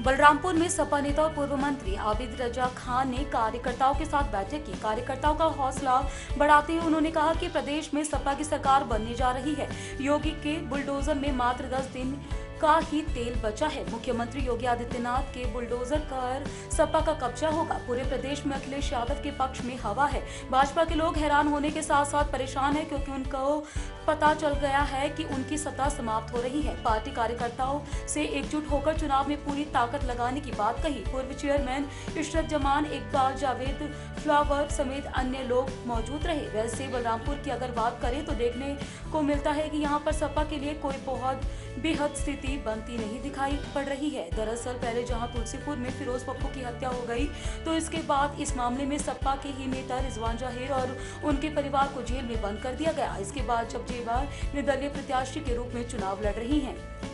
बलरामपुर में सपा नेता और पूर्व मंत्री आबिद रजा खान ने कार्यकर्ताओं के साथ बैठक की। कार्यकर्ताओं का हौसला बढ़ाते हुए उन्होंने कहा कि प्रदेश में सपा की सरकार बनने जा रही है। योगी के बुलडोजर में मात्र 10 दिन का ही तेल बचा है। मुख्यमंत्री योगी आदित्यनाथ के बुलडोजर कर सपा का कब्जा होगा। पूरे प्रदेश में अखिलेश यादव के पक्ष में हवा है। भाजपा के लोग हैरान होने के साथ साथ परेशान है क्योंकि उनको पता चल गया है कि उनकी सत्ता समाप्त हो रही है। पार्टी कार्यकर्ताओं से एकजुट होकर चुनाव में पूरी ताकत लगाने की बात कही। पूर्व चेयरमैन इशरत जमान, इकबाल, जावेद फ्लावर समेत अन्य लोग मौजूद रहे। वैसे बलरामपुर की अगर बात करें तो देखने को मिलता है कि यहाँ पर सपा के लिए कोई बहुत बेहद स्थिति बनती नहीं दिखाई पड़ रही है। दरअसल पहले जहाँ तुलसीपुर में फिरोज पप्पू की हत्या हो गई तो इसके बाद इस मामले में सपा के ही नेता रिजवान ज़ाहिर और उनके परिवार को जेल में बंद कर दिया गया। इसके बाद जब जेवार निर्दलीय प्रत्याशी के रूप में चुनाव लड़ रही हैं।